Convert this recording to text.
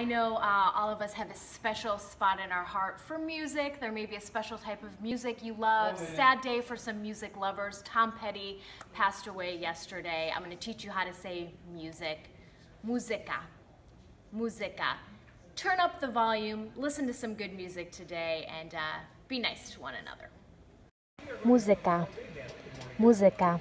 I know uh, all of us have a special spot in our heart for music. There may be a special type of music you love. Oh, Sad day for some music lovers. Tom Petty passed away yesterday. I'm going to teach you how to say music. Muzyka. Muzyka. Turn up the volume, listen to some good music today, and uh, be nice to one another. Muzyka. Muzyka.